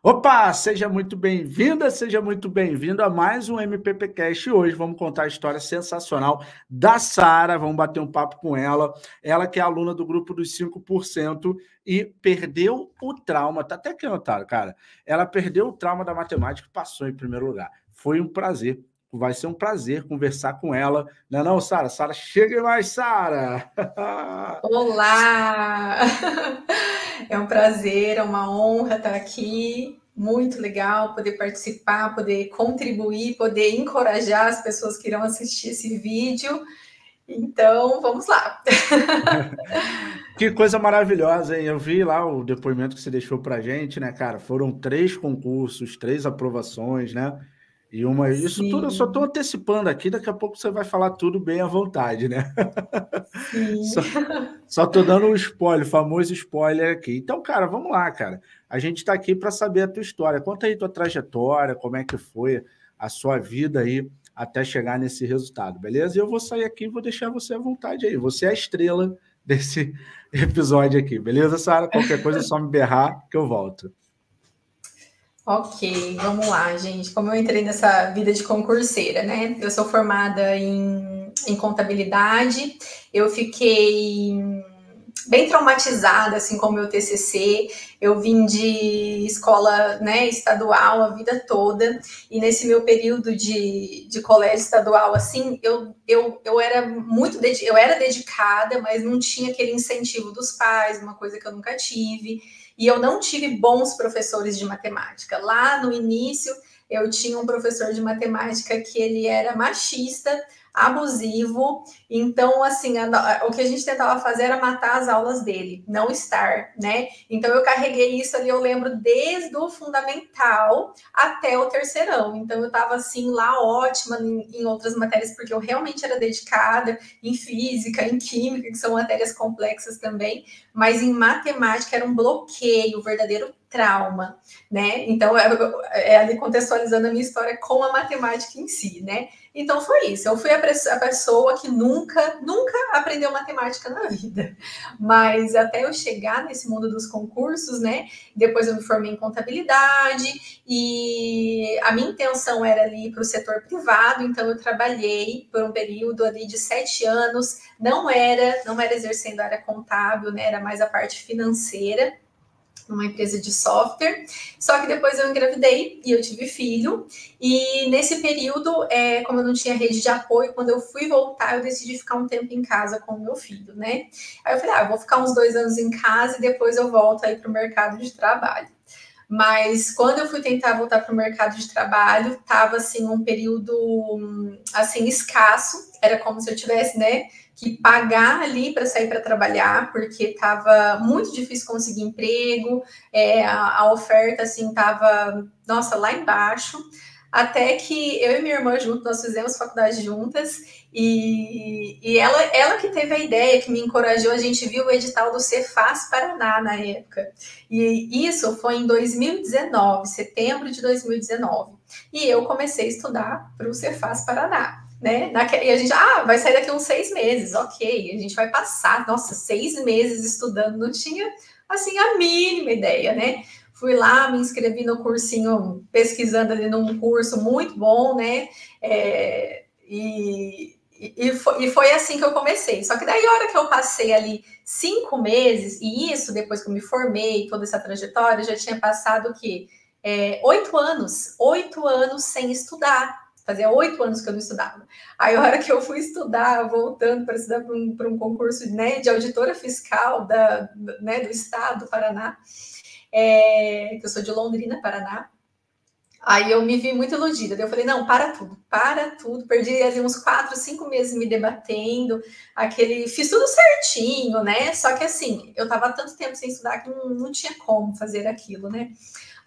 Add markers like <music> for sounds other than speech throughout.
Opa, seja muito bem-vinda, seja muito bem-vindo a mais um MPPcast. Hoje vamos contar a história sensacional da Sara, vamos bater um papo com ela. Ela que é aluna do grupo dos 5% e perdeu o trauma, tá até aqui anotado, cara. Ela perdeu o trauma da matemática e passou em primeiro lugar. Foi um prazer vai ser um prazer conversar com ela. Não é não, Sara? Sara, chega mais, Sara! <laughs> Olá! É um prazer, é uma honra estar aqui. Muito legal poder participar, poder contribuir, poder encorajar as pessoas que irão assistir esse vídeo. Então, vamos lá. <laughs> que coisa maravilhosa, hein? Eu vi lá o depoimento que você deixou para gente, né, cara? Foram três concursos, três aprovações, né? E uma, isso Sim. tudo eu só estou antecipando aqui, daqui a pouco você vai falar tudo bem à vontade, né? Sim. <laughs> só estou dando um spoiler, famoso spoiler aqui. Então, cara, vamos lá, cara. A gente está aqui para saber a tua história. Conta aí tua trajetória, como é que foi a sua vida aí até chegar nesse resultado, beleza? E eu vou sair aqui e vou deixar você à vontade aí. Você é a estrela desse <laughs> episódio aqui, beleza, Sara? Qualquer coisa é só me berrar que eu volto. Ok, vamos lá, gente. Como eu entrei nessa vida de concurseira, né? Eu sou formada em, em contabilidade, eu fiquei bem traumatizada, assim como meu TCC. Eu vim de escola né, estadual a vida toda, e nesse meu período de, de colégio estadual, assim, eu, eu, eu era muito eu era dedicada, mas não tinha aquele incentivo dos pais, uma coisa que eu nunca tive e eu não tive bons professores de matemática. Lá no início, eu tinha um professor de matemática que ele era machista, abusivo. Então, assim, a, o que a gente tentava fazer era matar as aulas dele, não estar, né? Então, eu carreguei isso ali, eu lembro, desde o fundamental até o terceirão. Então, eu estava, assim, lá ótima em, em, outras matérias, porque eu realmente era dedicada em física, em química, que são matérias complexas também, mas em matemática era um bloqueio, um verdadeiro trauma, né? Então, é, é ali contextualizando a minha história com a matemática em si, né? Então foi isso. Eu fui a, pessoa que nunca, nunca aprendeu matemática na vida. Mas até eu chegar nesse mundo dos concursos, né? Depois eu me formei em contabilidade e a minha intenção era ali para o setor privado. Então eu trabalhei por um período ali de sete anos. Não era, não era exercendo a área contábil, né? Era mais a parte financeira numa empresa de software. Só que depois eu engravidei e eu tive filho. E nesse período, é, como eu não tinha rede de apoio, quando eu fui voltar, eu decidi ficar um tempo em casa com o meu filho, né? Aí eu falei, ah, eu vou ficar uns dois anos em casa e depois eu volto aí para o mercado de trabalho. Mas quando eu fui tentar voltar para o mercado de trabalho, estava assim um período assim escasso. Era como se eu tivesse, né, que pagar ali para sair para trabalhar, porque estava muito difícil conseguir emprego, é, a, a, oferta assim estava, nossa, lá embaixo. Até que eu e minha irmã junto, nós fizemos faculdade juntas, e, e ela, ela que teve a ideia, que me encorajou, a gente viu o edital do Cefaz Paraná na época. E isso foi em 2019, setembro de 2019. E eu comecei a estudar para o Cefaz Paraná né? E a gente, ah, vai sair daqui uns seis meses, ok, a gente vai passar, nossa, seis meses estudando, não tinha, assim, a mínima ideia, né? Fui lá, me inscrevi no cursinho, pesquisando ali num curso muito bom, né? É, e, e, foi, e foi assim que eu comecei. Só que daí, a hora que eu passei ali cinco meses, e isso depois que eu me formei, toda essa trajetória, já tinha passado o quê? É, oito anos, oito anos sem estudar, Fazia oito anos que eu não estudava. Aí, a hora que eu fui estudar, voltando para estudar para um, um, concurso né, de auditora fiscal da, né, do estado do Paraná, é, que eu sou de Londrina, Paraná, Aí eu me vi muito iludida. Daí eu falei, não, para tudo, para tudo. Perdi ali uns quatro, cinco meses me debatendo. Aquele. Fiz tudo certinho, né? Só que assim, eu tava tanto tempo sem estudar que não, não tinha como fazer aquilo, né?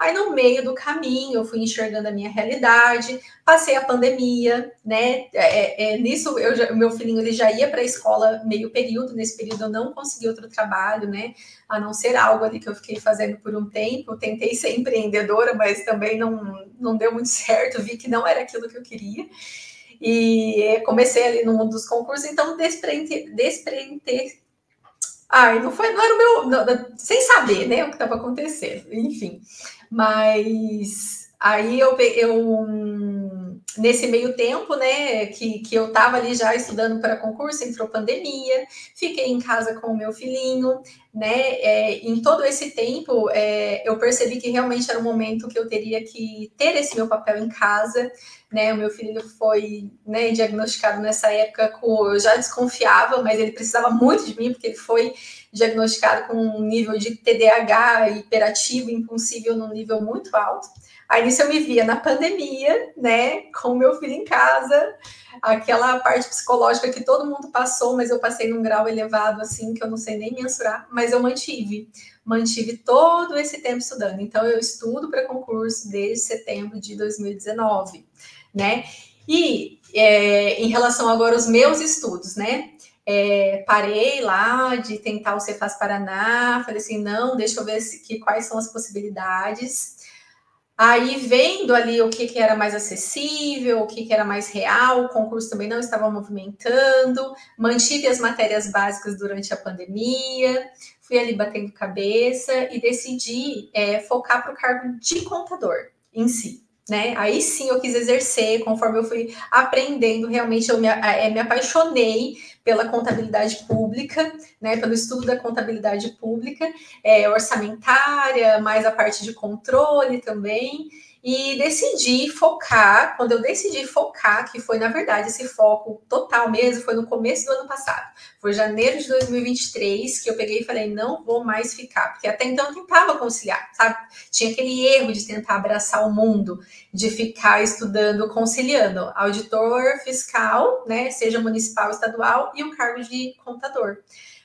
Aí, no meio do caminho, eu fui enxergando a minha realidade, passei a pandemia, né? É, é, é nisso, eu já, meu filhinho ele já ia para a escola meio período, nesse período eu não consegui outro trabalho, né? A não ser algo ali que eu fiquei fazendo por um tempo. tentei ser empreendedora, mas também não, não deu muito certo, vi que não era aquilo que eu queria. E comecei ali no mundo dos concursos, então despreender, despreender Ai, não foi, não era o meu, não, sem saber, né, o que estava acontecendo, enfim. Mas aí eu, eu nesse meio tempo, né, que, que eu estava ali já estudando para concurso, entrou pandemia, fiquei em casa com o meu filhinho, né, é, em todo esse tempo é, eu percebi que realmente era um momento que eu teria que ter esse meu papel em casa, né, o meu filho foi, né, diagnosticado nessa época com, eu já desconfiava, mas ele precisava muito de mim, porque ele foi diagnosticado com um nível de TDAH hiperativo, impulsivo, num nível muito alto, Aí nisso eu me via na pandemia, né, com meu filho em casa, aquela parte psicológica que todo mundo passou, mas eu passei num grau elevado assim que eu não sei nem mensurar, mas eu mantive, mantive todo esse tempo estudando. Então eu estudo para concurso desde setembro de 2019, né? E é, em relação agora aos meus estudos, né? É, parei lá de tentar o Cefaz Paraná, falei assim, não, deixa eu ver se, que, quais são as possibilidades. Aí, vendo ali o que, que era mais acessível, o que, que era mais real, o concurso também não estava movimentando, mantive as matérias básicas durante a pandemia, fui ali batendo cabeça e decidi é, focar para o cargo de contador em si. Né? Aí sim eu quis exercer, conforme eu fui aprendendo, realmente eu me, é, me apaixonei pela contabilidade pública, né, pelo estudo da contabilidade pública, é, orçamentária, mais a parte de controle também, e decidi focar, quando eu decidi focar, que foi na verdade esse foco total mesmo, foi no começo do ano passado. Foi janeiro de 2023 que eu peguei e falei, não vou mais ficar, porque até então eu tentava conciliar, sabe? Tinha aquele erro de tentar abraçar o mundo, de ficar estudando, conciliando auditor fiscal, né, seja municipal, estadual, e o cargo de contador.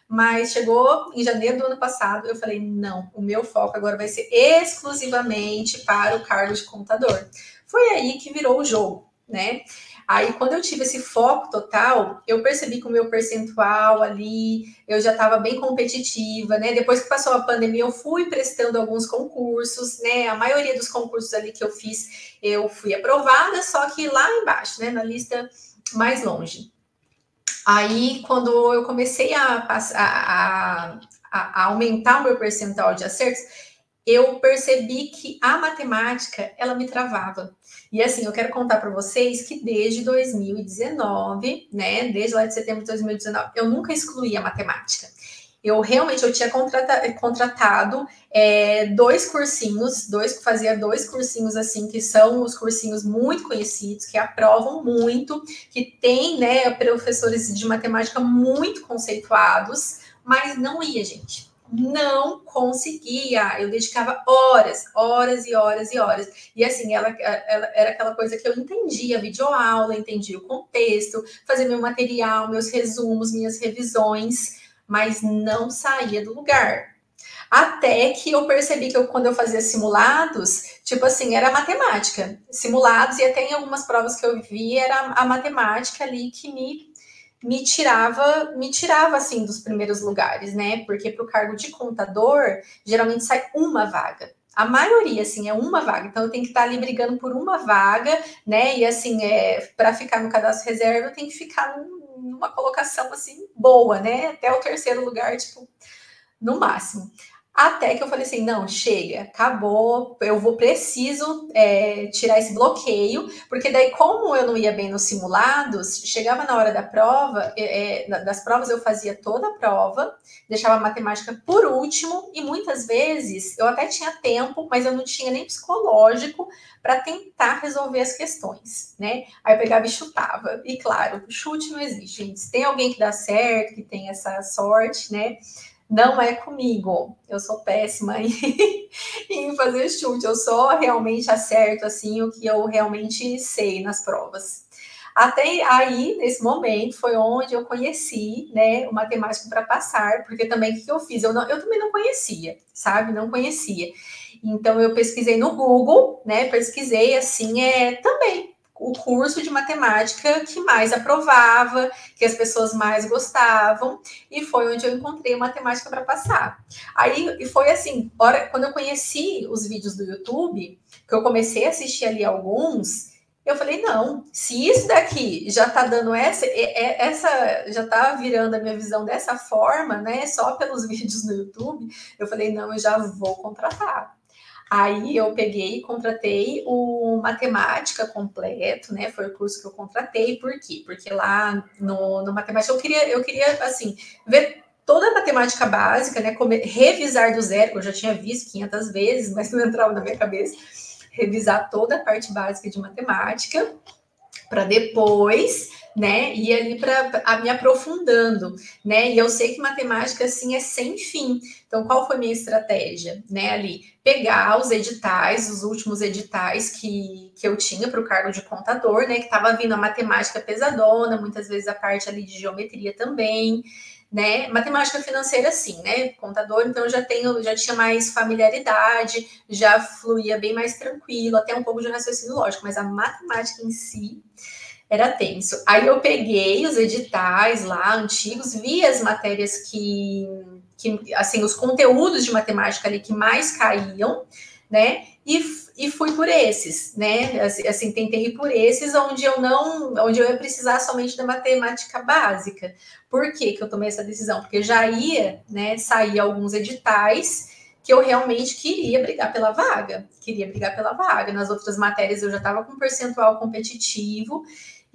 Mas chegou em janeiro do ano passado, eu falei: não, o meu foco agora vai ser exclusivamente para o cargo de contador. Foi aí que virou o jogo, né? Aí, quando eu tive esse foco total, eu percebi que o meu percentual ali, eu já estava bem competitiva, né? Depois que passou a pandemia, eu fui prestando alguns concursos, né? A maioria dos concursos ali que eu fiz, eu fui aprovada, só que lá embaixo, né? Na lista mais longe. Aí, quando eu comecei a, a, a, a aumentar o meu percentual de acertos, eu percebi que a matemática ela me travava. E assim, eu quero contar para vocês que desde 2019, né, desde lá de setembro de 2019, eu nunca excluí a matemática eu realmente eu tinha contrata, contratado é, dois cursinhos, dois fazia dois cursinhos assim que são os cursinhos muito conhecidos, que aprovam muito, que tem né, professores de matemática muito conceituados, mas não ia, gente. Não conseguia, eu dedicava horas, horas e horas e horas. E assim, ela, ela era aquela coisa que eu entendia, videoaula, entendia o contexto, fazia meu material, meus resumos, minhas revisões, mas não saía do lugar. Até que eu percebi que eu, quando eu fazia simulados, tipo assim, era matemática. Simulados, e até em algumas provas que eu vi, era a matemática ali que me, me tirava, me tirava assim dos primeiros lugares, né? Porque para o cargo de contador, geralmente sai uma vaga. A maioria, assim, é uma vaga. Então, eu tenho que estar ali brigando por uma vaga, né? E, assim, é, para ficar no cadastro reserva, eu tenho que ficar num, numa colocação assim boa, né? Até o terceiro lugar, tipo, no máximo. Até que eu falei assim: não, chega, acabou, eu vou preciso é, tirar esse bloqueio, porque daí, como eu não ia bem nos simulados, chegava na hora da prova, é, é das provas eu fazia toda a prova, deixava a matemática por último, e muitas vezes eu até tinha tempo, mas eu não tinha nem psicológico para tentar resolver as questões, né? Aí eu pegava e chutava. E claro, chute não existe, gente. Se tem alguém que dá certo, que tem essa sorte, né? Não é comigo. Eu sou péssima <laughs> em, em, fazer chute. Eu só realmente acerto assim o que eu realmente sei nas provas. Até aí, nesse momento, foi onde eu conheci, né, o matemático para passar, porque também o que eu fiz? Eu, não, eu também não conhecia, sabe? Não conhecia. Então eu pesquisei no Google, né? Pesquisei assim, é também o curso de matemática que mais aprovava, que as pessoas mais gostavam, e foi onde eu encontrei matemática para passar. Aí e foi assim, hora, quando eu conheci os vídeos do YouTube, que eu comecei a assistir ali alguns, Eu falei, não, se isso daqui já está dando essa, essa já está virando a minha visão dessa forma, né? Só pelos <laughs> vídeos no YouTube, eu falei, não, eu já vou contratar. Aí eu peguei e contratei o matemática completo, né? Foi o curso que eu contratei, por quê? Porque lá no, no matemática eu queria, eu queria assim, ver toda a matemática básica, né? revisar do zero, que eu já tinha visto 500 vezes, <laughs> mas não entrava na minha cabeça revisar toda a parte básica de matemática, para depois, né, ir ali para me aprofundando, né? E eu sei que matemática assim é sem fim. Então, qual foi minha estratégia, né? Ali pegar os editais, os últimos editais que, que eu tinha para o cargo de contador, né? Que estava vindo a matemática pesadona, muitas vezes a parte ali de geometria também né? Matemática financeira, sim, né? Contador, então já tenho, já tinha mais familiaridade, já fluía bem mais tranquilo, até um pouco de raciocínio lógico, mas a matemática em si era tenso. Aí eu peguei os editais lá antigos, vi as matérias que, que assim, os conteúdos de matemática ali que mais caíam, né? E, e fui por esses, né? Assim, assim, tentei ir por esses onde eu não, onde eu ia precisar somente da matemática básica. Por que, que eu tomei essa decisão? Porque já ia, né, sair alguns editais que eu realmente queria brigar pela vaga, queria brigar pela vaga. Nas outras matérias eu já estava com um percentual competitivo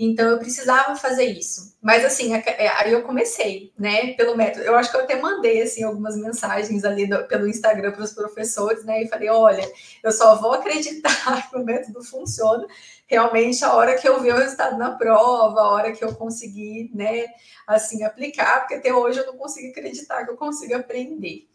então eu precisava fazer isso. Mas assim, é, aí eu comecei, né, pelo método. Eu acho que eu até mandei assim algumas mensagens ali do, pelo Instagram para os professores, né, e falei: "Olha, eu só vou acreditar <laughs> que o método funciona realmente a hora que eu ver o resultado na prova, a hora que eu conseguir, né, assim aplicar, porque até hoje eu não consigo acreditar que eu consigo aprender".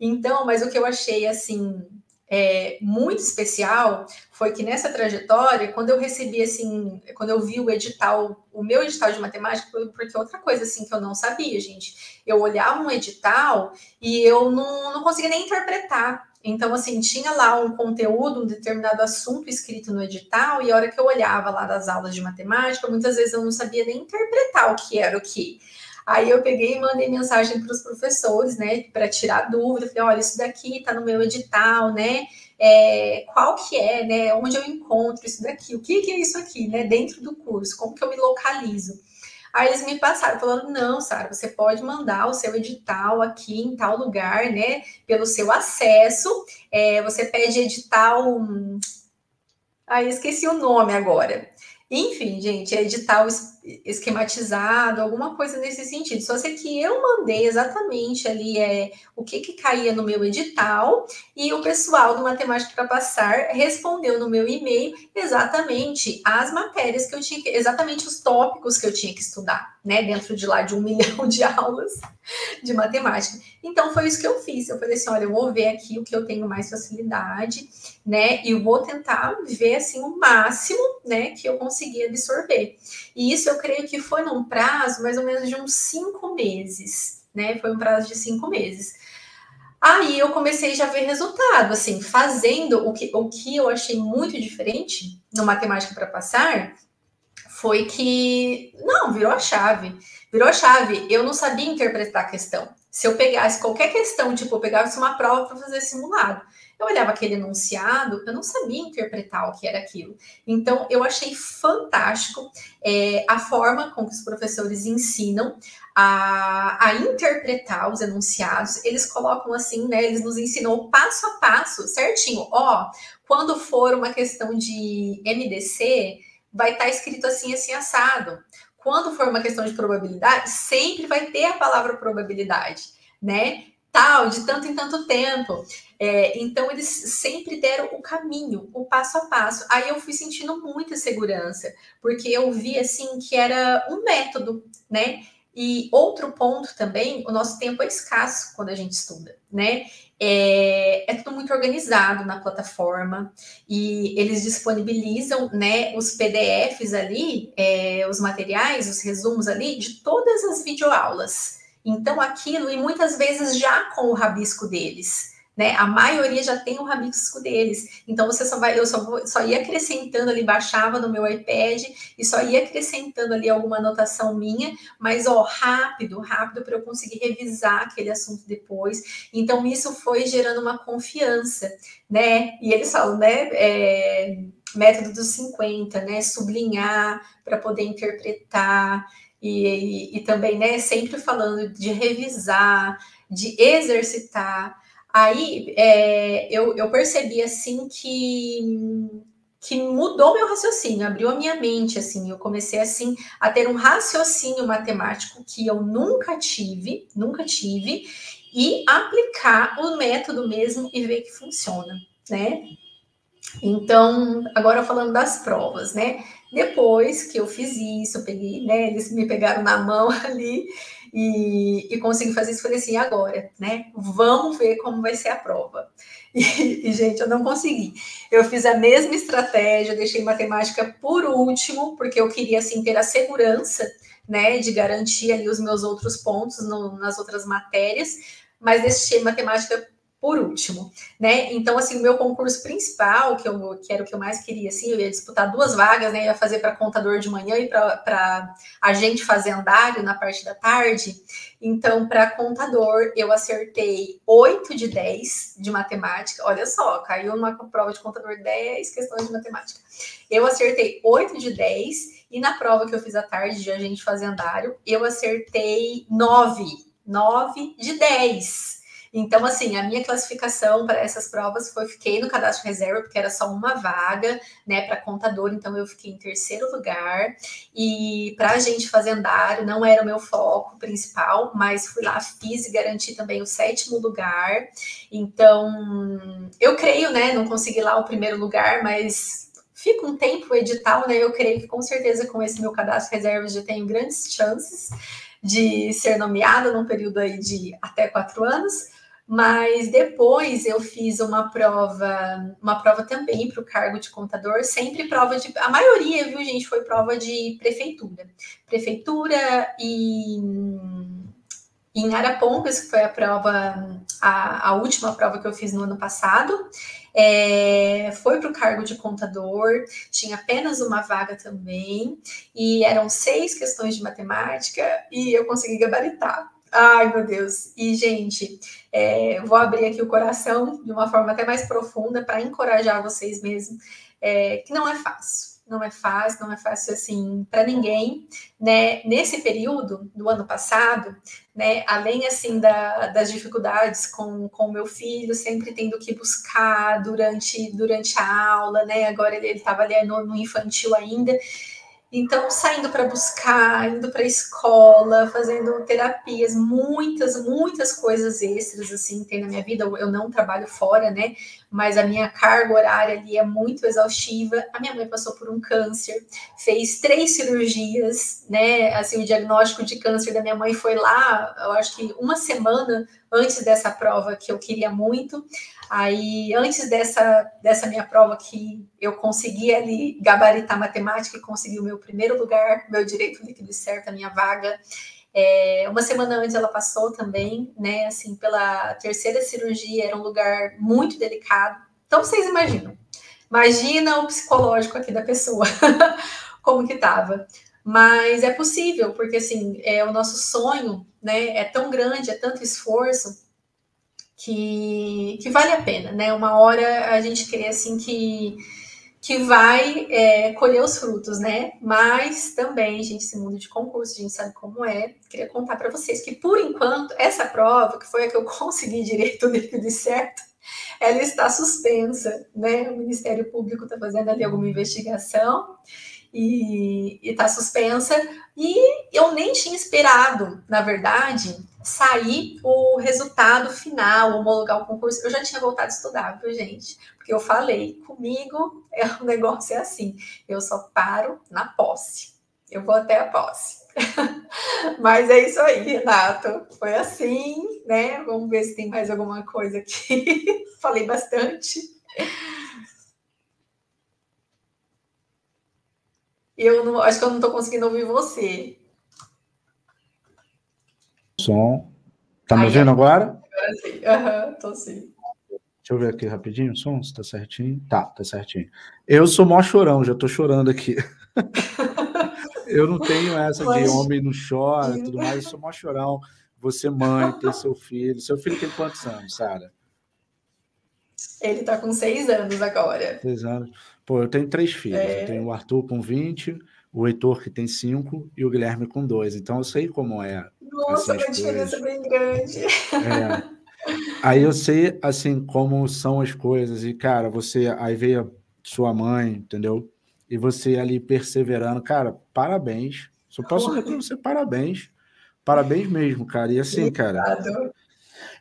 Então, mas o que eu achei assim é, muito especial foi que nessa trajetória, quando eu recebi assim, quando eu vi o edital, o meu edital de matemática, porque outra coisa assim que eu não sabia, gente, eu olhava um edital e eu não, não conseguia nem interpretar. Então, assim, tinha lá um conteúdo, um determinado assunto escrito no edital, e a hora que eu olhava lá das aulas de matemática, muitas vezes eu não sabia nem interpretar o que era o que. Aí eu peguei e mandei mensagem para os professores, né, para tirar dúvida. Falei, olha, isso daqui está no meu edital, né? É, qual que é, né? Onde eu encontro isso daqui? O que, que é isso aqui, né? Dentro do curso, como que eu me localizo? Aí eles me passaram falando: não, Sara, você pode mandar o seu edital aqui em tal lugar, né? Pelo seu acesso. É, você pede edital. Aí esqueci o nome agora. Enfim, gente, é edital esquematizado, alguma coisa nesse sentido. Só sei que eu mandei exatamente ali é, o que, que caía no meu edital e o pessoal do Matemática para Passar respondeu no meu e-mail exatamente as matérias que eu tinha, exatamente os tópicos que eu tinha que estudar, né? Dentro de lá de um <laughs> milhão de aulas de matemática. Então foi isso que eu fiz. Eu falei assim: olha, eu vou ver aqui o que eu tenho mais facilidade, né? E vou tentar ver assim o máximo, né, que eu conseguir absorver. E isso eu creio que foi num prazo mais ou menos de uns cinco meses, né? Foi um prazo de cinco meses. Aí eu comecei já a ver resultado, assim, fazendo o que, o que eu achei muito diferente no Matemática para Passar foi que, não, virou a chave. Virou a chave. Eu não sabia interpretar a questão. Se eu pegasse qualquer questão, tipo, eu pegasse uma prova para fazer simulado, eu olhava aquele enunciado, eu não sabia interpretar o que era aquilo. Então, eu achei fantástico é, a forma com que os professores ensinam a, a, interpretar os enunciados. Eles colocam assim, né? Eles nos ensinam passo a passo, certinho. Ó, quando for uma questão de MDC, vai estar tá escrito assim, assim, assado. Quando for uma questão de probabilidade, sempre vai ter a palavra probabilidade, né? Tal, de tanto em tanto tempo. É, então, eles sempre deram o caminho, o passo a passo. Aí eu fui sentindo muita segurança, porque eu vi assim que era um método, né? E outro ponto também, o nosso tempo é escasso quando a gente estuda, né? É, é, tudo muito organizado na plataforma e eles disponibilizam né, os PDFs ali, é, os materiais, os resumos ali de todas as videoaulas. Então, aquilo, e muitas vezes já com o rabisco deles né? A maioria já tem o rabisco deles. Então você só vai, eu só, só ia acrescentando ali, baixava no meu iPad e só ia acrescentando ali alguma anotação minha, mas ó, rápido, rápido para eu conseguir revisar aquele assunto depois. Então isso foi gerando uma confiança, né? E eles falam, né? É, método dos 50, né? Sublinhar para poder interpretar e, e, e, também, né? Sempre falando de revisar, de exercitar. Aí é, eu, eu percebi assim que que mudou meu raciocínio, abriu a minha mente, assim, eu comecei assim a ter um raciocínio matemático que eu nunca tive, nunca tive, e aplicar o método mesmo e ver que funciona, né? Então, agora falando das provas, né? Depois que eu fiz isso, eu peguei, né? Eles me pegaram na mão <laughs> ali e, e consegui fazer isso. Falei assim, agora, né? Vamos ver como vai ser a prova. <laughs> E, e, gente, eu não consegui. Eu fiz a mesma estratégia, deixei matemática por último, porque eu queria, assim, ter a segurança, né, de garantir ali os meus outros pontos no, nas outras matérias, mas deixei matemática por último, né? Então, assim, o meu concurso principal, que, eu, que era o que eu mais queria, assim, eu ia disputar duas vagas, né? Eu ia fazer para contador de manhã e para agente fazendário na parte da tarde. Então, para contador, eu acertei 8 de 10 de matemática. Olha só, caiu numa prova de contador 10 questões de matemática. Eu acertei 8 de 10 e na prova que eu fiz à tarde de agente fazendário, eu acertei 9, 9 de 10. Então, assim, a minha classificação para essas provas foi: fiquei no cadastro reserva, porque era só uma vaga, né, para contador, então eu fiquei em terceiro lugar. E para agente fazendário, não era o meu foco principal, mas fui lá, fiz e garanti também o sétimo lugar. Então, eu creio, né, não consegui lá o primeiro lugar, mas fica um tempo o edital, né? Eu creio que com certeza com esse meu cadastro reserva já tenho grandes chances de ser nomeada num período aí de até quatro anos. Mas depois eu fiz uma prova, uma prova também para o cargo de contador, sempre prova de. A maioria, viu, gente, foi prova de prefeitura. Prefeitura e em Arapongas, que foi a prova, a, a última prova que eu fiz no ano passado, é, foi para o cargo de contador, tinha apenas uma vaga também, e eram seis questões de matemática, e eu consegui gabaritar. Ai, meu Deus. E, gente, é, vou abrir aqui o coração de uma forma até mais profunda para encorajar vocês mesmo, é, que não é fácil. Não é fácil, não é fácil assim para ninguém, né? Nesse período do ano passado, né? Além assim da, das dificuldades com o meu filho, sempre tendo que buscar durante durante a aula, né? Agora ele estava ali no, no infantil ainda, então, saindo para buscar, indo para a escola, fazendo terapias, muitas, muitas coisas extras, assim, tem na minha vida. Eu não trabalho fora, né? Mas a minha carga horária ali é muito exaustiva. A minha mãe passou por um câncer, fez três cirurgias, né? Assim, o diagnóstico de câncer da minha mãe foi lá, eu acho que uma semana antes dessa prova que eu queria muito. Aí, antes dessa, dessa minha prova, que eu consegui ali gabaritar matemática e consegui o meu primeiro lugar, meu direito líquido e certo, a minha vaga. É, uma semana antes ela passou também, né? Assim, pela terceira cirurgia, era um lugar muito delicado. Então, vocês imaginam. Imagina o psicológico aqui da pessoa, <laughs> como que estava. Mas é possível, porque assim, é o nosso sonho, né? É tão grande, é tanto esforço que, que vale a pena, né? Uma hora a gente crê assim que, que vai é, colher os frutos, né? Mas também, gente, esse mundo de concurso, a gente sabe como é. Queria contar para vocês que, por enquanto, essa prova, que foi a que eu <laughs> consegui direito líquido certo, ela está suspensa, né? O Ministério Público está fazendo ali alguma investigação e está suspensa. E eu nem tinha esperado, na verdade, sair o resultado final, homologar o concurso. Eu já tinha voltado a estudar, viu, gente? Porque eu falei, comigo é um negócio é assim, eu só paro na posse. Eu vou até a posse. <laughs> Mas é isso aí, Renato. Foi assim, né? Vamos ver se tem mais alguma coisa aqui. <laughs> Falei bastante. Eu não, acho que eu não estou conseguindo ouvir você. Som. Tá me ouvindo agora? Agora sim. Uhum, tô sim. Deixa eu ver aqui rapidinho o som, se tá certinho. Tá, tá certinho. Eu sou mó chorão, já tô chorando aqui. <laughs> eu não tenho essa Mas... de homem não chora, tudo mais, eu sou mó chorão. Você mãe, ter seu filho. Seu filho tem quantos anos, Sara? Ele tá com seis anos agora. Seis anos. Pô, eu tenho três filhos. É... Eu tenho o Arthur com 20, o Heitor que tem cinco e o Guilherme com dois. Então eu sei como é. Nossa, uma diferença bem grande. É. Aí eu sei, assim, como são as coisas. E, cara, você... Aí veio sua mãe, entendeu? E você ali perseverando. Cara, parabéns. Só posso dizer para você parabéns. Parabéns mesmo, cara. E assim, cara...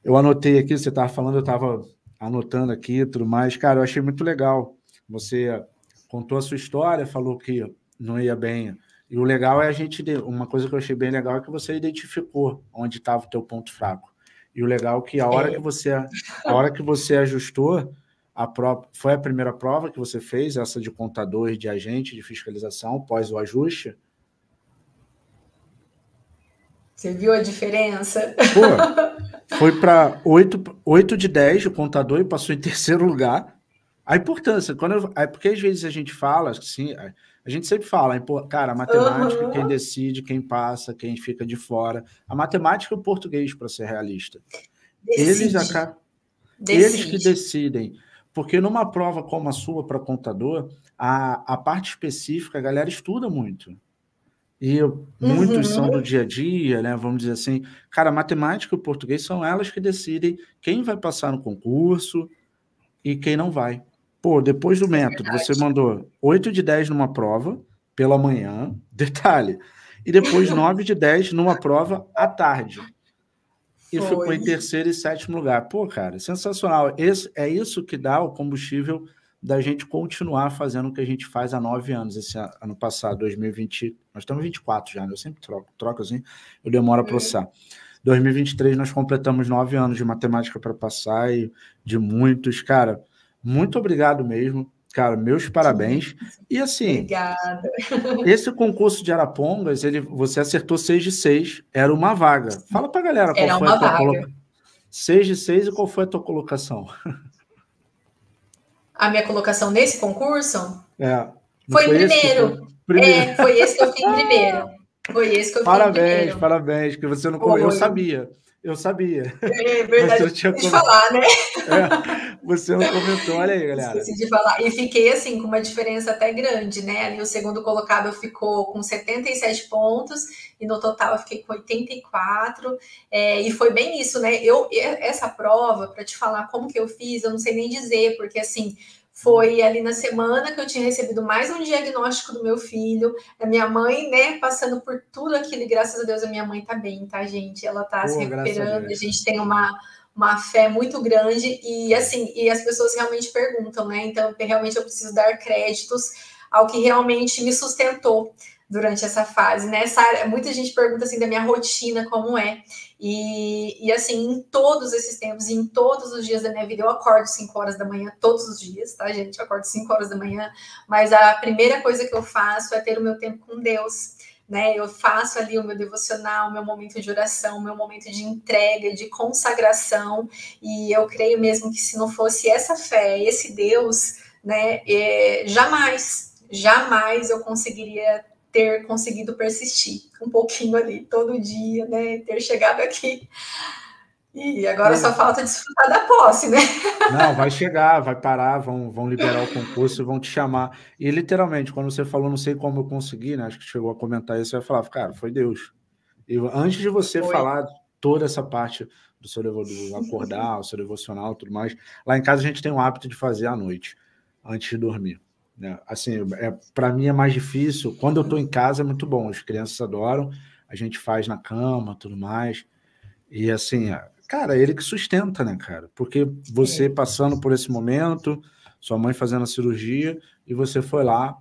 Eu anotei aqui, você estava falando, eu estava anotando aqui e tudo mais. Cara, eu achei muito legal. Você contou a sua história, falou que não ia bem. E o legal é a gente. Uma coisa que eu achei bem legal é que você identificou onde estava o teu ponto fraco. E o legal é que a hora que você, a hora que você ajustou, a prova, foi a primeira prova que você fez, essa de contador, de agente, de fiscalização, pós o ajuste. Você viu a diferença? Pô, foi para 8, 8 de 10 o contador e passou em terceiro lugar. A importância, quando eu, é porque às vezes a gente fala, assim, a gente sempre fala, cara, a matemática, uhum. quem decide, quem passa, quem fica de fora. A matemática e o português, para ser realista. Decide. Eles, acabam, eles que decidem. Porque numa prova como a sua para contador, a, a parte específica, a galera estuda muito. E muitos uhum. são do dia a dia, né? Vamos dizer assim. Cara, matemática e o português são elas que decidem quem vai passar no concurso e quem não vai. Pô, depois do é método, você mandou 8 de 10 numa prova pela manhã, <laughs> detalhe, e depois 9 de 10 numa prova à tarde. E Foi. ficou em terceiro e sétimo lugar. Pô, cara, sensacional. Esse, é isso que dá o combustível da gente continuar fazendo o que a gente faz há nove anos. Esse ano passado, 2020, nós estamos 24 já, né? Eu sempre troco, troco assim, eu demoro a uhum. processar. 2023 nós completamos nove anos de matemática para passar e de muitos, cara muito obrigado mesmo. Cara, meus parabéns. E assim, Obrigada. <laughs> esse concurso de Arapongas, ele, você acertou 6 de 6, era uma vaga. Fala pra galera qual era foi a tua colocação. 6 de 6 e qual foi a tua colocação? A minha colocação nesse concurso? É. Foi, foi primeiro. primeiro. É, foi esse que eu fiz <laughs> primeiro. Foi esse que eu parabéns, fiz primeiro. Parabéns, parabéns, que você não. Foi. Eu sabia. Eu sabia. É <laughs> verdade, eu tinha falar, né? É, você não comentou, olha aí, galera. Esqueci de falar. E fiquei assim, com uma diferença até grande, né? Ali o segundo colocado ficou com 77 pontos, e no total eu fiquei com 84. É, e foi bem isso, né? Eu, essa prova, para te falar como que eu fiz, eu não sei nem dizer, porque assim, foi ali na semana que eu tinha recebido mais um diagnóstico do meu filho, a minha mãe, né, passando por tudo aquilo, e graças a Deus a minha mãe tá bem, tá, gente? Ela tá Pô, se recuperando, a, a, gente tem uma, uma fé muito grande, e assim, e as pessoas realmente perguntam, né? Então, realmente eu preciso dar créditos ao que realmente me sustentou durante essa fase, né? Essa, muita gente pergunta assim da minha rotina, como é. E, e assim, em todos esses tempos, em todos os dias da minha vida, eu acordo 5 horas da manhã, todos os dias, tá, gente? Eu acordo 5 horas da manhã, mas a primeira coisa que eu faço é ter o meu tempo com Deus. Né, eu faço ali o meu devocional, o meu momento de oração, o meu momento de entrega, de consagração, e eu creio mesmo que se não fosse essa fé, esse Deus, né, é, jamais, jamais eu conseguiria ter conseguido persistir um pouquinho ali todo dia, né? Ter chegado aqui. E agora é. só falta desfrutar da posse, né? Não, vai chegar, vai parar, vão, vão liberar o concurso e vão te chamar. E literalmente, quando você falou, não sei como eu consegui, né? Acho que chegou a comentar isso, você vai falar, cara, foi Deus. E antes de você foi. falar toda essa parte do seu do acordar, o seu devocional tudo mais, lá em casa a gente tem o hábito de fazer à noite, antes de dormir. Né? Assim, é, para mim é mais difícil. Quando eu estou em casa é muito bom, as crianças adoram, a gente faz na cama, tudo mais. E assim, é, cara, ele que sustenta, né, cara? Porque você passando por esse momento, sua mãe fazendo a cirurgia, e você foi lá,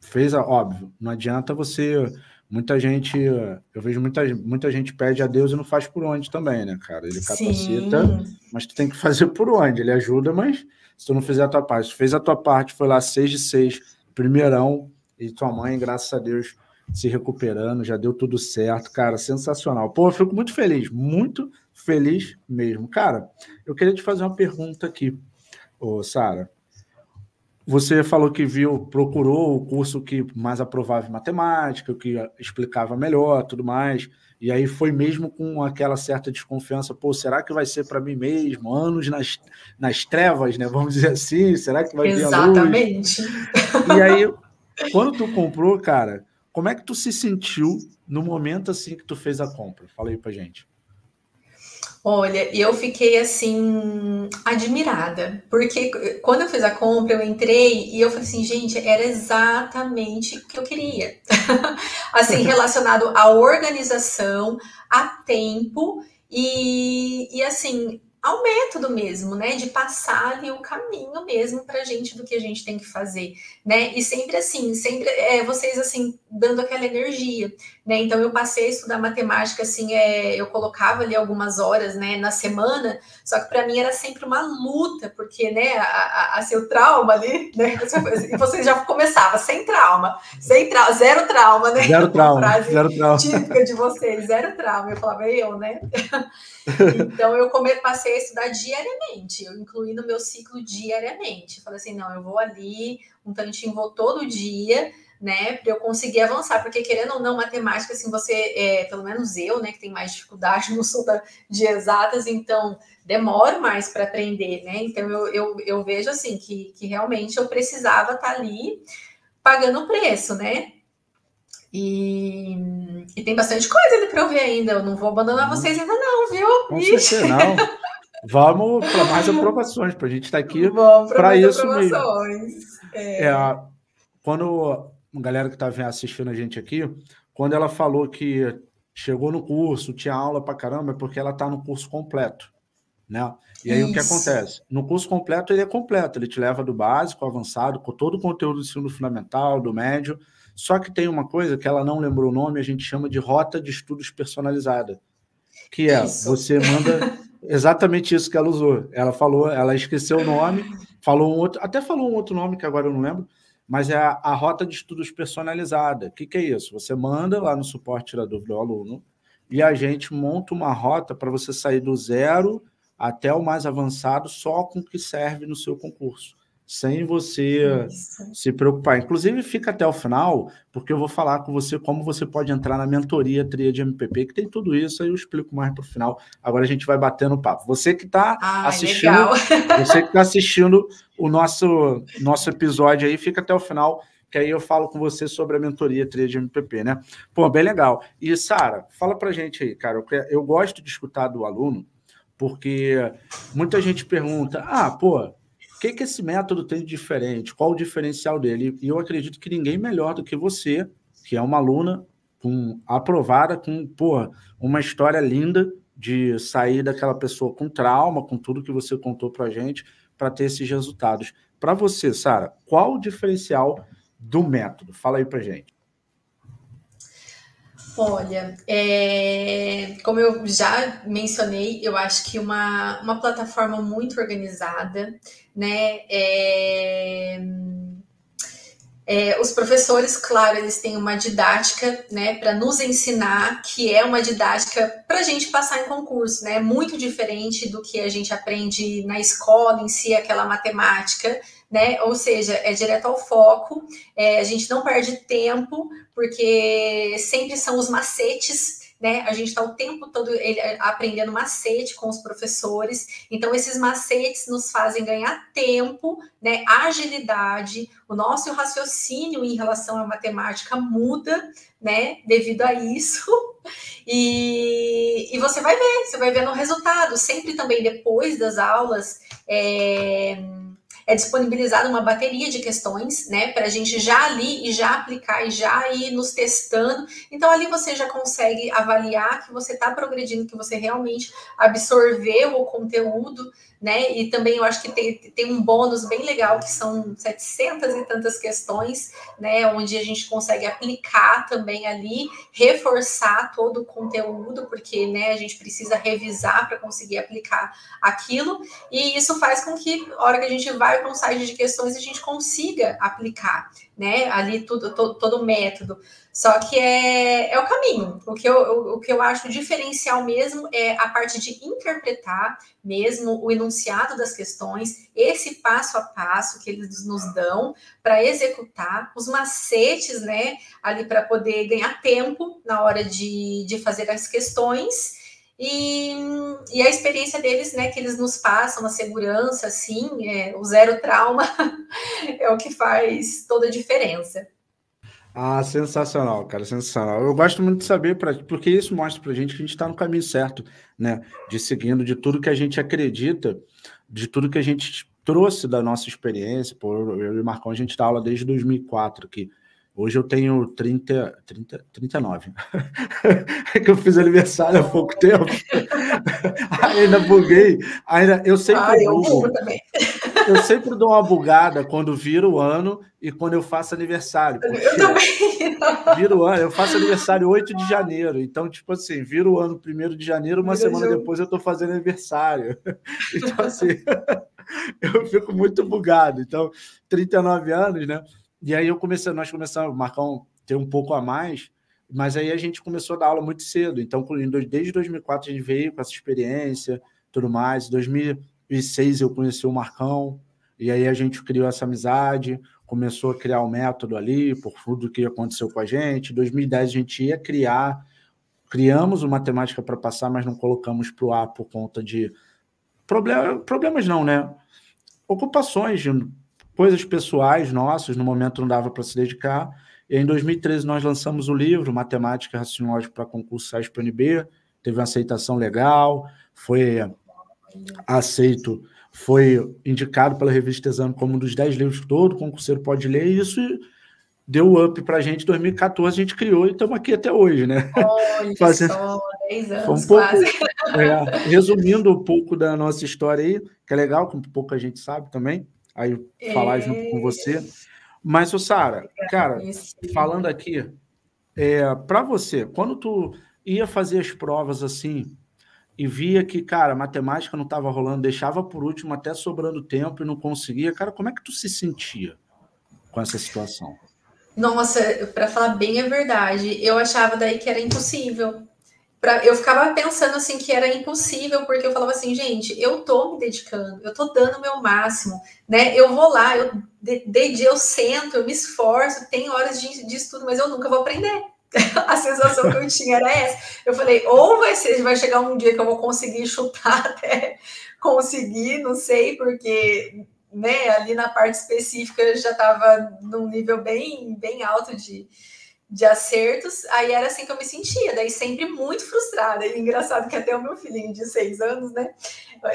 fez a. Óbvio, não adianta você. Muita gente, eu vejo muita, muita gente pede a Deus e não faz por onde também, né, cara? Ele capacita, Sim. mas tu tem que fazer por onde. Ele ajuda, mas se tu não fizer a tua parte. Tu fez a tua parte, foi lá 6 de 6, primeirão, e tua mãe, graças a Deus, se recuperando, já deu tudo certo, cara, sensacional. Pô, eu fico muito feliz, muito feliz mesmo. Cara, eu queria te fazer uma pergunta aqui, ô Sara. você falou que viu, procurou o curso que mais aprovava em matemática, que explicava melhor, tudo mais. E aí foi mesmo com aquela certa desconfiança, pô, será que vai ser para mim mesmo? Anos nas, nas trevas, né? Vamos dizer assim, será que vai Exatamente. vir a luz? E aí, quando tu comprou, cara, como é que tu se sentiu no momento assim que tu fez a compra? Fala aí pra gente. Olha, eu fiquei assim admirada, porque quando eu fiz a compra, eu entrei e eu falei assim, gente, era exatamente o que eu queria. <laughs> assim, <laughs> relacionado à organização, a tempo e, e assim, ao método mesmo, né? De passar ali o caminho mesmo para a gente do que a gente tem que fazer, né? E sempre assim, sempre é, vocês assim dando aquela energia, né? Então eu passei a estudar matemática assim, é, eu colocava ali algumas horas, né, na semana, só que para mim era sempre uma luta, porque, né, a, a, a seu trauma ali, né? <laughs> E vocês já começava sem trauma, sem trauma, zero trauma, né? Zero <laughs> trauma, zero trauma. Típica de vocês, zero trauma. Eu falava eu, né? <laughs> então eu come, passei a estudar diariamente, eu incluí no meu ciclo diariamente. falei assim, não, eu vou ali um tantinho, vou todo dia né, para eu conseguir avançar, porque querendo ou não, matemática, assim, você, é, pelo menos eu, né, que tem mais dificuldade, <laughs> não sou da, de exatas, então demoro mais para aprender, né, então eu, eu, eu, vejo, assim, que, que realmente eu precisava estar tá ali pagando o preço, né, e, e, tem bastante coisa ali para eu ver ainda, eu não vou abandonar uhum. vocês ainda não, viu? Com não. Vamos para mais <laughs> aprovações, para a gente estar tá aqui para isso mesmo. É... É, quando uma galera que está assistindo a gente aqui, quando ela falou que chegou no curso, tinha aula para caramba, é porque ela está no curso completo, né? E aí Isso. o que acontece? No curso completo ele é completo, ele te leva do básico ao avançado, com todo o conteúdo do ensino fundamental, do médio, só que tem uma coisa que ela não lembrou o nome, a gente chama de rota de estudos personalizada, que é isso. você manda <laughs> exatamente isso que ela usou. Ela falou, ela esqueceu o nome, falou um outro, até falou um outro nome que agora eu não lembro, mas é a, a rota de estudos personalizada. O que, que é isso? Você manda lá no suporte da dúvida do aluno e a gente monta uma rota para você sair do zero até o mais avançado só com o que serve no seu concurso sem você Isso. se preocupar. Inclusive, fica até o final, porque eu vou falar com você como você pode entrar na mentoria Tria de MPP, que tem tudo isso, aí eu explico mais para o final. Agora a gente vai batendo papo. Você que está assistindo, legal. <laughs> você que está assistindo o nosso, nosso episódio aí, fica até o final, que aí eu falo com você sobre a mentoria Tria de MPP, né? Pô, bem legal. E, Sara, fala para gente aí, cara, eu gosto de escutar do aluno, porque muita gente pergunta, ah, pô, que, que esse método tem de diferente? Qual o diferencial dele? E eu acredito que ninguém melhor do que você, que é uma aluna com, aprovada, com porra, uma história linda de sair daquela pessoa com trauma, com tudo que você contou para gente, para ter esses resultados. Para você, Sara, qual o diferencial do método? Fala aí para gente. Olha, é, como eu já mencionei, eu acho que uma, uma plataforma muito organizada, né? É, é, os professores, claro, eles têm uma didática, né, para nos ensinar, que é uma didática para a gente passar em concurso, né? Muito diferente do que a gente aprende na escola em si, aquela matemática, né? Ou seja, é direto ao foco, é, a gente não perde tempo, porque sempre são os macetes né? A gente está o tempo todo ele, aprendendo macete com os professores. Então, esses macetes nos fazem ganhar tempo, né? Agilidade. O nosso raciocínio em relação à matemática muda, né? Devido a isso. <laughs> E, e você vai ver, você vai ver no resultado. Sempre também depois das aulas. É, é disponibilizada uma bateria de questões, né, para a gente já ali e já aplicar e já ir nos testando. Então, ali você já consegue avaliar que você está progredindo, que você realmente absorveu o conteúdo, né? E também eu acho que tem, tem um bônus bem legal, que são 700 e tantas questões, né? Onde a gente consegue aplicar também ali, reforçar todo o conteúdo, porque, né, a gente precisa revisar para conseguir aplicar aquilo. E isso faz com que, a hora que a gente vai para um site de questões, a gente consiga aplicar, né? Ali tudo, todo, o método. Só que é, é o caminho. O que, eu, o que eu acho diferencial mesmo é a parte de interpretar mesmo o enunciado das questões, esse passo a passo que eles nos dão para executar, os macetes, né, ali para poder ganhar tempo na hora de, de fazer as questões. E, e, a experiência deles, né, que eles nos passam, a segurança, assim, é, o zero trauma <laughs> é o que faz toda a diferença. Ah, sensacional, cara, sensacional. Eu gosto muito de saber, pra, porque isso mostra pra gente que a gente está no caminho certo, né? De seguindo de tudo que a gente acredita, de tudo que a gente trouxe da nossa experiência. Pô, eu e o Marcão, a gente dá aula desde 2004 aqui. Hoje eu tenho 30, 30, 39. é que eu fiz aniversário há pouco tempo. <laughs> ainda buguei. Ainda, eu sempre ah, eu <laughs> eu sempre dou uma bugada quando vira o ano e quando eu faço aniversário. Eu também. Vira o ano, eu faço aniversário 8 de janeiro. Então, tipo assim, vira o ano 1 de janeiro, uma Meu semana Deus. depois eu tô fazendo aniversário. <laughs> Então, assim, eu fico muito bugado. Então, 39 anos, né? E aí eu comecei, nós começamos, Marcão ter um pouco a mais, mas aí a gente começou a dar aula muito cedo. Então, desde 2004 a gente veio com essa experiência, tudo mais. 2000 2006 eu conheci o Marcão, e aí a gente criou essa amizade, começou a criar o um método ali, por tudo que aconteceu com a gente. Em 2010 a gente ia criar, criamos uma matemática para passar, mas não colocamos para o ar por conta de problema, problemas não, né? Ocupações, coisas pessoais nossas, no momento não dava para se dedicar. E em 2013 nós lançamos o livro Matemática Raciocínio para concurso SESP-UNB, teve uma aceitação legal, foi aceito, foi indicado pela revista Exame como um dos 10 livros que todo concurseiro pode ler, e isso deu up para a gente. Em 2014 a gente criou e estamos aqui até hoje, né? Olha <laughs> Fazendo... só, 10 anos um pouco, <laughs> é, resumindo um pouco da nossa história aí, que é legal, que pouca gente sabe também, aí falar é... junto com você. Mas, Sara, cara, falando aqui, é, para você, quando tu ia fazer as provas assim, e via que, cara, matemática não estava rolando, deixava por último até sobrando tempo e não conseguia, cara, como é que tu se sentia com essa situação? Nossa, para falar bem a verdade, eu achava daí que era impossível. Pra, eu ficava pensando assim que era impossível, porque eu falava assim, gente, eu tô me dedicando, eu tô dando o meu máximo, né? Eu vou lá, eu de, de, eu sento, eu me esforço, tem horas de, de estudo, mas eu nunca vou aprender. <laughs> a sensação que eu tinha era essa. Eu falei, ou vai ser, vai chegar um dia que eu vou conseguir chutar <laughs> até conseguir, não sei, porque né, ali na parte específica já estava num nível bem, bem alto de, de acertos, aí era assim que eu me sentia, daí sempre muito frustrada. E engraçado que até o meu filhinho de seis anos, né?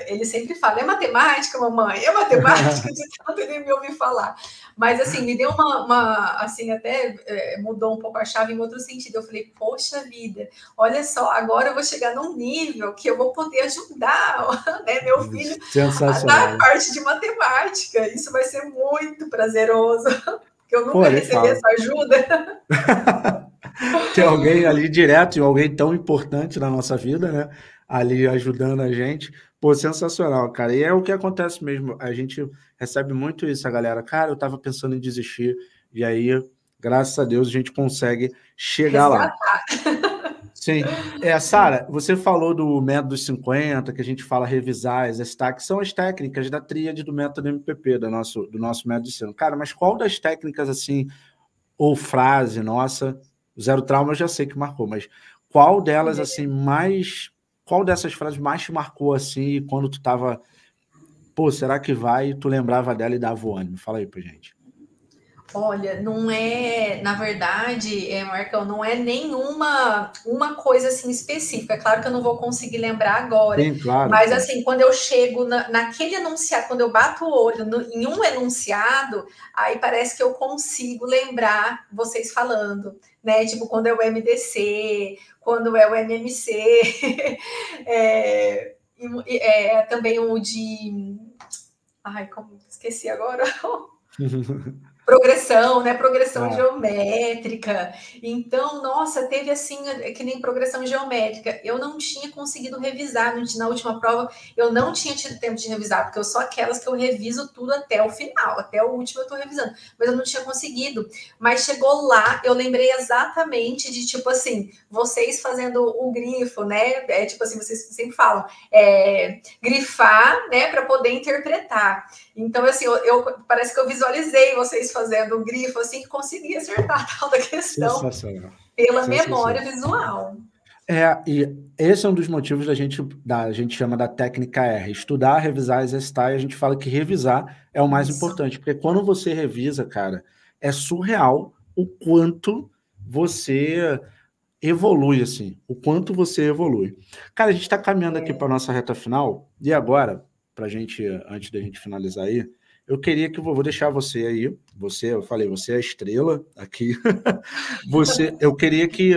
Ele sempre fala: é matemática, mamãe, é matemática, de tanto ele me ouvir falar. Mas assim, me deu uma, uma assim, até é, mudou um pouco a chave em outro sentido. Eu falei, poxa vida, olha só, agora eu vou chegar num nível que eu vou poder ajudar <laughs> né, meu filho na parte de matemática. Isso vai ser muito prazeroso, porque eu nunca Pô, recebi fala. essa ajuda. <laughs> Tem alguém ali direto, alguém tão importante na nossa vida, né? Ali ajudando a gente. Pô, sensacional, cara. E é o que acontece mesmo. A gente recebe muito isso, a galera. Cara, eu tava pensando em desistir. E aí, graças a Deus, a gente consegue chegar lá. <laughs> Sim. É, Sara, você falou do método 50, que a gente fala revisar, exercitar, que são as técnicas da tríade do método MPP, do nosso, do nosso método de ensino. Cara, mas qual das técnicas, assim, ou frase nossa, zero trauma eu já sei que marcou, mas qual delas, assim, mais qual dessas frases mais te marcou assim, quando tu tava, pô, será que vai? Tu lembrava dela e dava o ânimo? Fala aí pra gente. Olha, não é, na verdade, é, Marcão, não é nenhuma uma coisa assim específica. É claro que eu não vou conseguir lembrar agora. Sim, claro. Mas assim, quando eu chego na, naquele enunciado, quando eu bato o olho no, em um enunciado, aí parece que eu consigo lembrar vocês falando, né? Tipo, quando é o MDC, quando é o MMC, <laughs> é, é, também o de. Ai, como esqueci agora. <laughs> progressão, né? Progressão ah. geométrica. Então, nossa, teve assim, que nem progressão geométrica. Eu não tinha conseguido revisar na última prova, eu não tinha tido tempo de revisar, porque eu sou aquelas que eu reviso tudo até o final, até o último eu tô revisando, mas eu não tinha conseguido. Mas chegou lá, eu lembrei exatamente de tipo assim, vocês fazendo o grifo, né? É tipo assim, vocês sempre falam, é, grifar, né, para poder interpretar. Então, assim, eu, eu, parece que eu visualizei vocês fazendo o grifo, assim, que consegui acertar <laughs> a tal da questão pela memória visual. É, e esse é um dos motivos da gente, da, a gente chama da técnica R, estudar, revisar, exercitar, e a gente fala que revisar é o mais Isso. importante, porque quando você revisa, cara, é surreal o quanto você evolui, assim, o quanto você evolui. Cara, a gente está caminhando aqui é. para nossa reta final, e agora, para a gente, antes da gente finalizar aí, eu queria que eu vou deixar você aí, você, eu falei, você é a estrela aqui, <laughs> você, eu queria que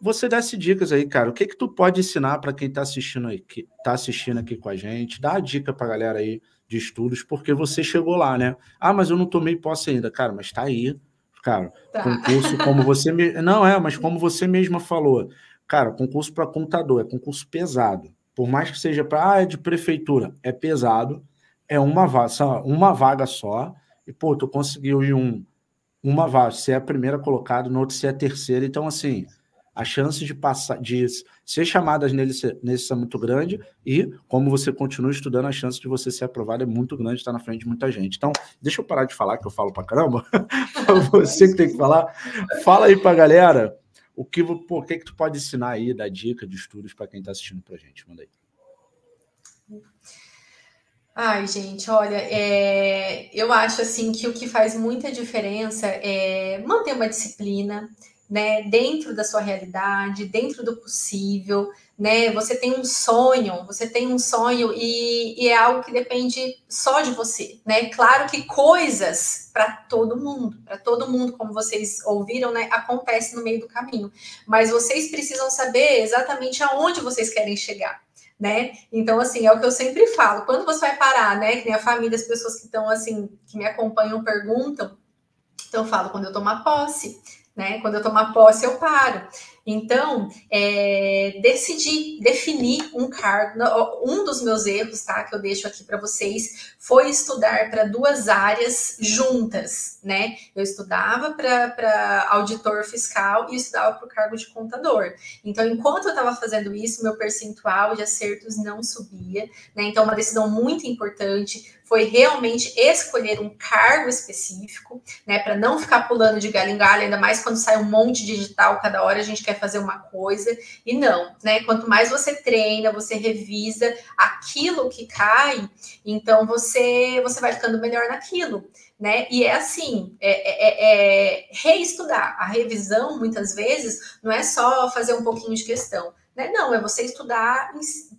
você desse dicas aí, cara, o que que tu pode ensinar para quem está assistindo aí, que tá assistindo aqui com a gente, dá a dica para galera aí de estudos, porque você chegou lá, né? Ah, mas eu não tomei posse ainda, cara, mas está aí, cara, tá. concurso como você me... não é, mas como você mesma falou, cara, concurso para contador é concurso pesado, por mais que seja para ah, é de prefeitura, é pesado, é uma vaga, uma vaga só, e pô, tu conseguiu ir um, uma vaga, se é a primeira colocada, no outro se é a terceira, então assim, a chance de passar, de ser chamadas nesse, é muito grande, e como você continua estudando, a chance de você ser aprovado é muito grande, está na frente de muita gente. Então, deixa eu parar de falar, que eu falo para caramba, <laughs> você que tem que falar, fala aí para a galera o que, por que, que tu pode ensinar aí, dar dica de estudos para quem está assistindo para gente? Manda aí. Ai, gente, olha, é, eu acho assim que o que faz muita diferença é manter uma disciplina, né, dentro da sua realidade, dentro do possível, né? Você tem um sonho, você tem um sonho e, e é algo que depende só de você, né? Claro que coisas para todo mundo, para todo mundo, como vocês ouviram, né, acontece no meio do caminho, mas vocês precisam saber exatamente aonde vocês querem chegar. Né? Então, assim, é o que eu sempre falo. Quando você vai parar, né? Que nem a família, as pessoas que estão assim, que me acompanham perguntam. Então, eu falo quando eu tomar posse, né? Quando eu tomar posse, eu paro. Então, é, decidir, definir um cargo. Um dos meus erros, tá? Que eu deixo aqui para vocês foi estudar para duas áreas juntas, né? Eu estudava para auditor fiscal e estudava para o cargo de contador. Então, enquanto eu estava fazendo isso, meu percentual de acertos não subia, né? Então, uma decisão muito importante foi realmente escolher um cargo específico, né, para não ficar pulando de galho em galho, ainda mais quando sai um monte de digital, cada hora a gente quer fazer uma coisa, e não, né, quanto mais você treina, você revisa aquilo que cai, então você, você vai ficando melhor naquilo, né, e é assim, é, é, é, é reestudar, a revisão, muitas vezes, não é só fazer um pouquinho de questão, né? Não, é você estudar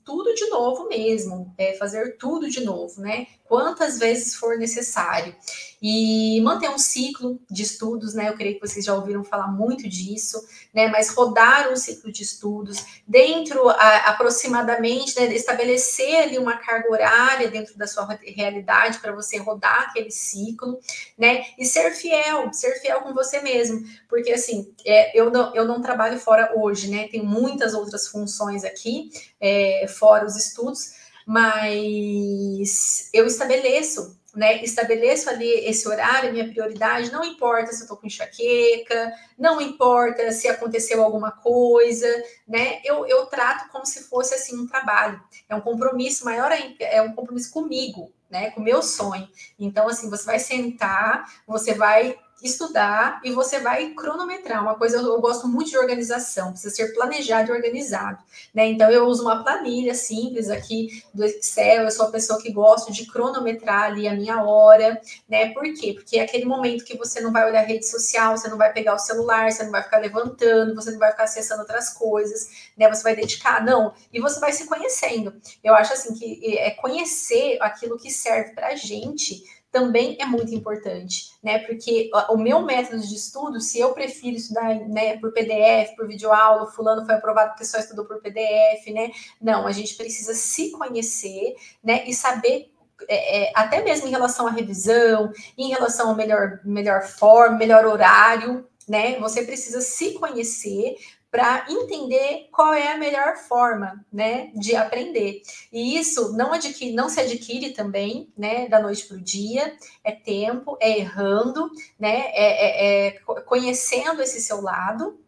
tudo de novo mesmo, é fazer tudo de novo, né? Quantas vezes for necessário. E manter um ciclo de estudos, né? Eu creio que vocês já ouviram falar muito disso, né? Mas rodar um ciclo de estudos dentro a, aproximadamente, né? estabelecer ali uma carga horária dentro da sua realidade para você rodar aquele ciclo, né? E ser fiel, ser fiel com você mesmo, porque assim, é, eu, não, eu não trabalho fora hoje, né? Tem muitas outras funções aqui, é, fora os estudos, mas eu estabeleço né, estabeleço ali esse horário, minha prioridade, não importa se eu tô com enxaqueca, não importa se aconteceu alguma coisa, né, eu, eu trato como se fosse, assim, um trabalho, é um compromisso maior, é um compromisso comigo, né, com o meu sonho, então, assim, você vai sentar, você vai estudar e você vai cronometrar. Uma coisa, eu gosto muito de organização, precisa ser planejado e organizado, né? Então, eu uso uma planilha simples aqui do Excel, eu sou a pessoa que gosto de cronometrar ali a minha hora, né? Por quê? Porque é aquele momento que você não vai olhar rede social, você não vai pegar o celular, você não vai ficar levantando, você não vai ficar acessando outras coisas, né? Você vai dedicar, não, e você vai se conhecendo. Eu acho assim que é conhecer aquilo que serve pra gente também é muito importante, né? Porque o meu método de estudo, se eu prefiro estudar né, por PDF, por videoaula, fulano foi aprovado porque só estudou por PDF, né? Não, a gente precisa se conhecer, né? E saber é, é, até mesmo em relação à revisão, em relação ao melhor, melhor forma, melhor horário, né? Você precisa se conhecer para entender qual é a melhor forma, né, de aprender. E isso não adquire, não se adquire também, né, da noite para o dia. É tempo, é errando, né, é, é, é conhecendo esse seu lado.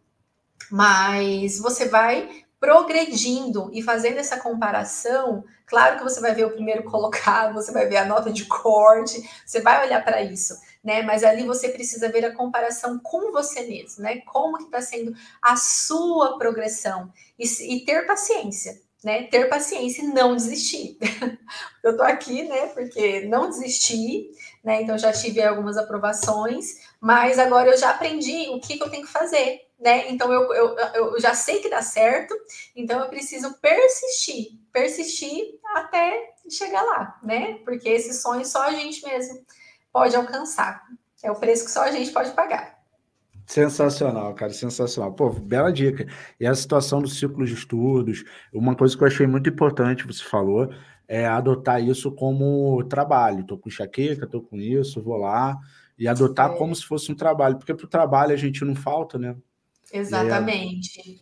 Mas você vai progredindo e fazendo essa comparação, claro que você vai ver o primeiro <laughs> colocado, você vai ver a nota de corte, você vai olhar para isso, né? Mas ali você precisa ver a comparação com você mesmo, né? Como que está sendo a sua progressão e, e, ter paciência, né? Ter paciência e não desistir. <laughs> eu tô aqui, né? Porque não desisti, né? Então já tive algumas aprovações, mas agora eu já aprendi o que, que eu tenho que fazer, né? Então eu, eu, eu já sei que dá certo, então eu preciso persistir, persistir até chegar lá, né? Porque esse sonho só a gente mesmo pode alcançar. É o preço que só a gente pode pagar. Sensacional, cara, sensacional. Pô, bela dica. E a situação do ciclo de estudos, uma coisa que eu achei muito importante, você falou, é adotar isso como trabalho. Tô com enxaqueca, tô com isso, vou lá. E adotar é. como se fosse um trabalho, porque para o trabalho a gente não falta, né? Exatamente.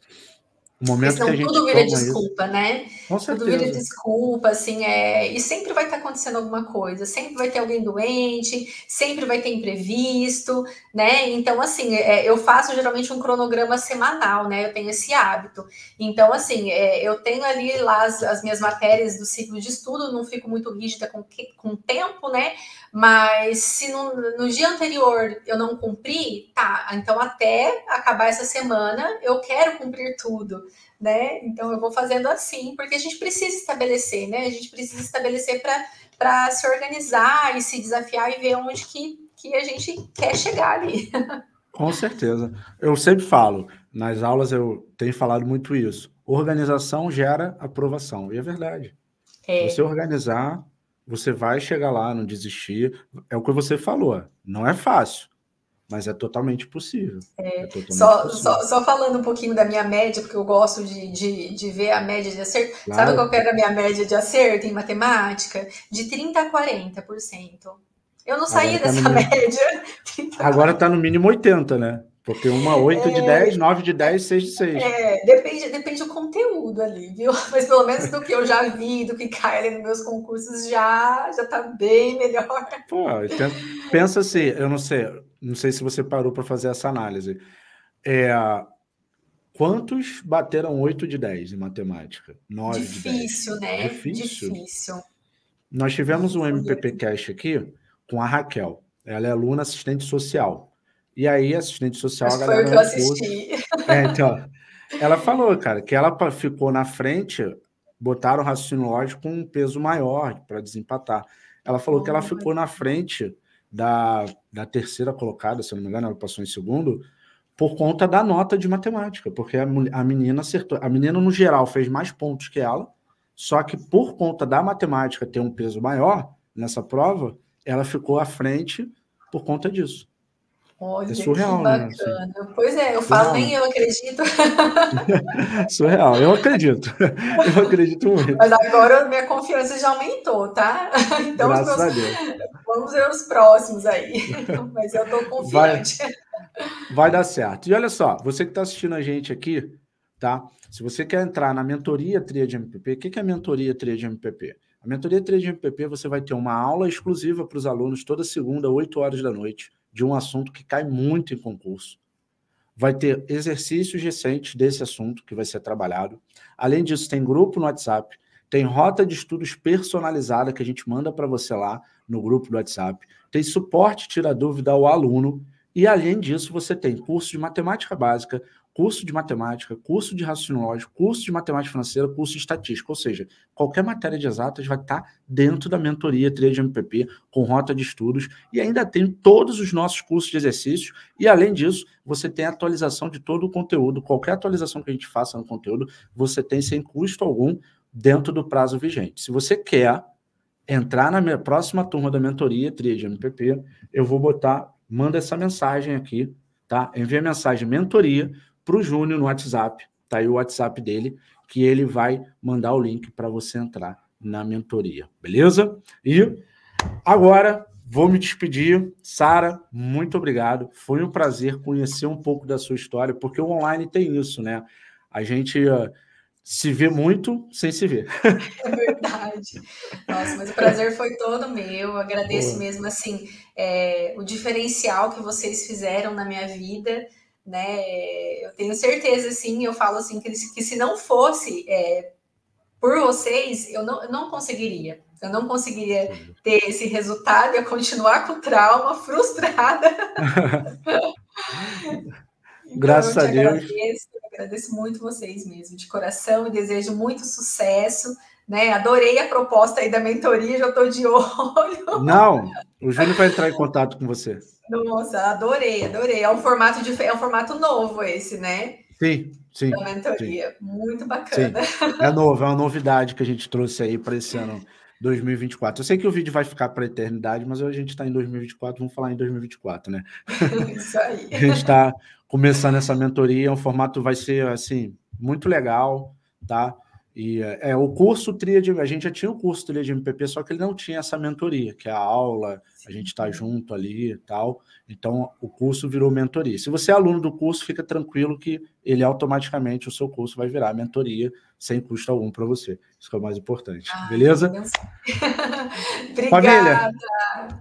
O momento Senão, que a gente tudo vira desculpa, isso. né? Com tudo vira desculpa, assim, é... e sempre vai estar acontecendo alguma coisa, sempre vai ter alguém doente, sempre vai ter imprevisto, né? Então, assim, é, eu faço geralmente um cronograma semanal, né? Eu tenho esse hábito. Então, assim, é, eu tenho ali lá as, as, minhas matérias do ciclo de estudo, não fico muito rígida com, com tempo, né? Mas se no, no dia anterior eu não cumprir, tá, então até acabar essa semana eu quero cumprir tudo né? Então eu vou fazendo assim, porque a gente precisa estabelecer, né? A gente precisa estabelecer para se organizar e se desafiar e ver onde que, que a gente quer chegar ali. <laughs> Com certeza. Eu sempre falo, nas aulas eu tenho falado muito isso. Organização gera aprovação. E é verdade. É. Você organizar, você vai chegar lá, não desistir. É o que você falou. Não é fácil. Mas é totalmente possível. É, é totalmente só, possível. Só, só, falando um pouquinho da minha média, porque eu gosto de, de, de ver a média de acerto. Claro. Sabe qual era a minha média de acerto em matemática? De 30% a 40%. Eu não saí tá dessa média. <laughs> Agora está no mínimo 80%, né? Porque uma 8 é, de 10, 9 de 10, 6 de 6. É, depende, depende do conteúdo ali, viu? <laughs> Mas pelo menos do que eu já vi, do que cai ali nos meus concursos, já, já tá bem melhor. Pô, pensa assim, eu não sei, não sei se você parou para fazer essa análise. É, quantos bateram 8 de 10 em matemática? 9 Difícil, de 10? né? Difícil. Difícil. Nós tivemos um MPP Cash aqui com a Raquel. Ela é aluna assistente social. E aí, assistente social, Acho a galera. Foi o que eu assisti. É, então. Ela falou, cara, que ela ficou na frente, botaram o raciocínio lógico com um peso maior para desempatar. Ela falou oh, que ela ficou na frente da, da terceira colocada, se não me engano, ela passou em segundo, por conta da nota de matemática, porque a, a menina acertou. A menina, no geral, fez mais pontos que ela, só que por conta da matemática ter um peso maior nessa prova, ela ficou à frente por conta disso. Olha, é surreal, né. Né? Pois é, eu falo, nem eu acredito. <laughs> surreal, eu acredito. <laughs> Eu acredito muito. Mas agora minha confiança já aumentou, tá? <laughs> Então, Graças meus... a Deus. vamos ver os próximos aí. Mas eu tô confiante. Vai, vai dar certo. E olha só, você que está assistindo a gente aqui, tá? Se você quer entrar na mentoria Tria de MPP, o que é a mentoria Tria de MPP? A mentoria Tria de MPP, você vai ter uma aula exclusiva para os alunos toda segunda, 8 horas da noite de um assunto que cai muito em concurso. Vai ter exercícios recentes desse assunto que vai ser trabalhado. Além disso, tem grupo no WhatsApp, tem rota de estudos personalizada que a gente manda para você lá no grupo do WhatsApp. Tem suporte tira dúvida ao aluno. E além disso, você tem curso de matemática básica, curso de matemática, curso de raciocínio lógico, curso de matemática financeira, curso de estatística, ou seja, qualquer matéria de exatas vai estar dentro da mentoria 3 de MPP, com rota de estudos, e ainda tem todos os nossos cursos de exercícios, e além disso, você tem atualização de todo o conteúdo, qualquer atualização que a gente faça no conteúdo, você tem sem custo algum dentro do prazo vigente. Se você quer entrar na minha próxima turma da mentoria 3 de MPP, eu vou botar, manda essa mensagem aqui, tá? Envia mensagem mentoria para o Júnior no WhatsApp, tá aí o WhatsApp dele, que ele vai mandar o link para você entrar na mentoria, beleza? E agora vou me despedir. Sara, muito obrigado. Foi um prazer conhecer um pouco da sua história, porque o online tem isso, né? A gente uh, se vê muito sem se ver. <laughs> É verdade. Nossa, mas o prazer foi todo meu. agradeço mesmo assim é, o diferencial que vocês fizeram na minha vida. Né? Eu tenho certeza, sim, eu falo assim, que, que se não fosse é, por vocês, eu não, eu não conseguiria. Eu não conseguiria ter esse resultado, ia continuar com trauma, <laughs> frustrada. <laughs> Graças então, a Deus. Agradeço, agradeço muito vocês mesmo, de coração, e desejo muito sucesso. Né? Adorei a proposta aí da mentoria, já estou de <laughs> olho. Não, o Júnior vai entrar em contato com você. Nossa, adorei, adorei. É um formato de, é um formato novo esse, né? Sim, sim. Da mentoria. Sim. Muito bacana. Sim. É novo, é uma novidade que a gente trouxe aí para esse ano 2024. Eu sei que o vídeo vai ficar para a eternidade, mas a gente está em 2024, vamos falar em 2024, né? <laughs> Isso aí. a gente está começando essa mentoria, o formato vai ser assim muito legal, tá? E é, o curso Tríade, a gente já tinha o curso Tríade MPP, só que ele não tinha essa mentoria, que é a aula, a gente está junto ali e tal. Então, o curso virou mentoria. Se você é aluno do curso, fica tranquilo que ele automaticamente, o seu curso vai virar mentoria, sem custo algum para você. Isso é o mais importante. Ah, beleza? <laughs> Obrigada. Família,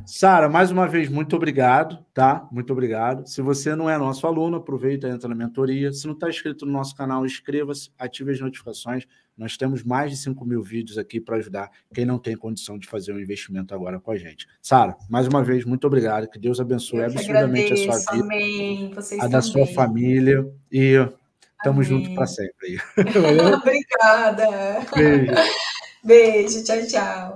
Sara, mais uma vez, muito obrigado, tá? Muito obrigado. Se você não é nosso aluno, aproveita e entra na mentoria. Se não está inscrito no nosso canal, inscreva-se, ative as notificações. Nós temos mais de 5 mil vídeos aqui para ajudar quem não tem condição de fazer um investimento agora com a gente. Sara, mais uma vez, muito obrigado. Que Deus abençoe absurdamente agradeço, a sua vida, amém. Vocês a da sua família. E estamos juntos para sempre. <laughs> Obrigada. Beijo. Beijo, tchau, tchau.